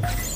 you